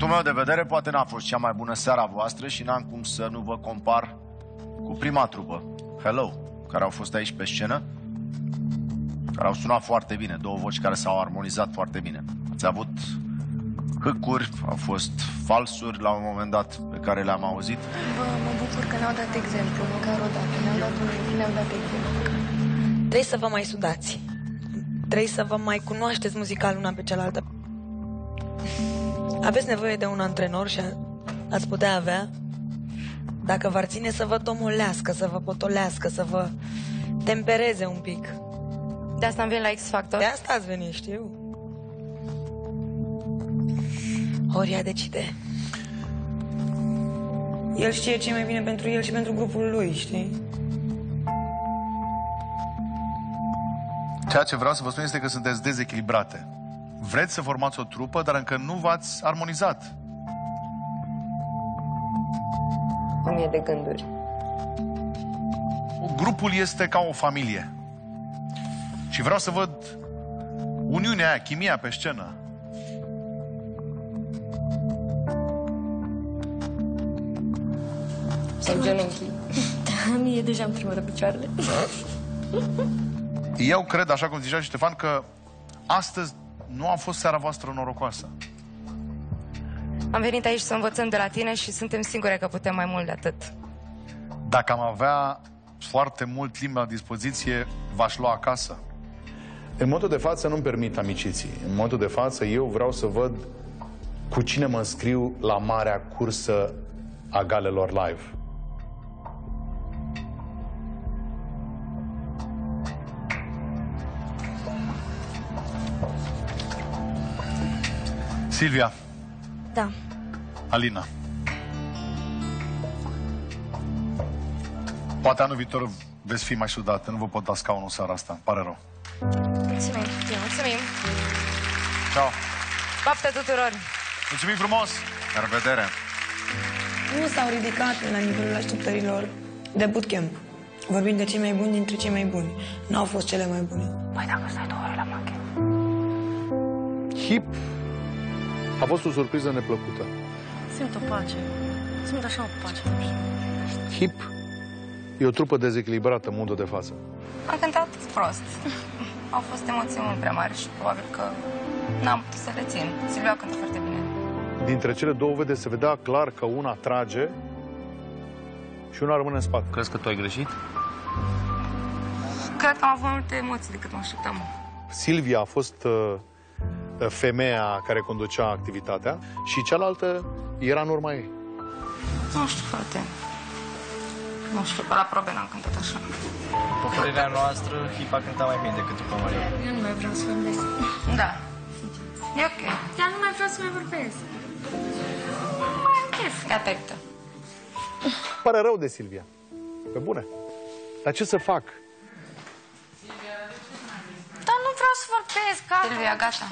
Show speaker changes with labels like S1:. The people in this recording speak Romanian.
S1: punctul meu de vedere, poate n-a fost cea mai bună seara voastră și n-am cum să nu vă compar cu prima trupă, Hello, care au fost aici pe scenă, care au sunat foarte bine, două voci care s-au armonizat foarte bine. Ați avut hâcuri, au fost falsuri la un moment dat pe care le-am auzit.
S2: Bă, mă bucur că ne-au dat exemplu, măcar o dată. Ne-au dat un lucru, ne-au dat exemplu.
S3: Trebuie să vă mai sudați. Trebuie să vă mai cunoașteți muzical una pe cealaltă. Aveți nevoie de un antrenor și ați putea avea dacă v-ar ține să vă tomolească, să vă potolească, să vă tempereze un pic.
S2: De asta am venit la X Factor.
S3: De asta ați venit, știu. Horia decide. El știe ce e mai bine pentru el și pentru grupul lui, știi?
S4: Ceea ce vreau să vă spun este că sunteți dezechilibrate. Vreți să formați o trupă, dar încă nu v-ați armonizat.
S2: O mie de gânduri.
S4: Grupul este ca o familie. Și vreau să văd uniunea aia, chimia pe scenă.
S2: Sau genunchii.
S5: Mie deja îmi tremură picioarele.
S4: Eu cred, așa cum zicea și Ștefan, că astăzi nu a fost seara voastră norocoasă.
S2: Am venit aici să învățăm de la tine și suntem sigure că putem mai mult de atât.
S4: Dacă am avea foarte mult timp la dispoziție, v-aș lua acasă. În modul de față nu-mi permit amiciții. În modul de față eu vreau să văd cu cine mă înscriu la marea cursă a galelor live. Silvia,
S5: Da.
S4: Alina. Poate anul viitor veți fi mai sudată. Nu vă pot da scaunul seara asta. Îmi pare rău.
S2: Mulțumim. Mulțumim.
S4: Ciao.
S2: Baftă tuturor.
S4: Mulțumim frumos.
S1: La revedere!
S3: Nu s-au ridicat la nivelul așteptărilor de bootcamp. Vorbim de cei mai buni dintre cei mai buni. Nu au fost cele mai bune.
S2: Păi dacă stai două ore la machet.
S4: Hip a fost o surpriză neplăcută.
S5: Simt o pace. Simt așa o pace.
S4: Hip e o trupă dezechilibrată în modul de față.
S2: Am cântat prost. Au fost emoții mult prea mari și probabil că n-am putut să le țin. Silvia cântă foarte bine.
S4: Dintre cele două vede se vedea clar că una trage și una rămâne în spate.
S6: Crezi că tu ai greșit?
S2: Cred că am avut mai multe emoții decât mă așteptam.
S4: Silvia a fost uh, femeia care conducea activitatea și cealaltă era în urma ei.
S2: Nu știu, frate. Nu știu, la probe n-am cântat așa.
S6: După părerea noastră, Hipa cânta mai bine decât după Maria.
S5: Eu nu mai vreau să vorbesc.
S2: Da. E ok.
S5: Chiar nu mai vreau să mai vorbesc.
S2: Mai am chef. Ca perfectă.
S4: Pare rău de Silvia. Pe bune. Dar ce să fac?
S2: Dar nu vreau să vorbesc, gata. Silvia, gata.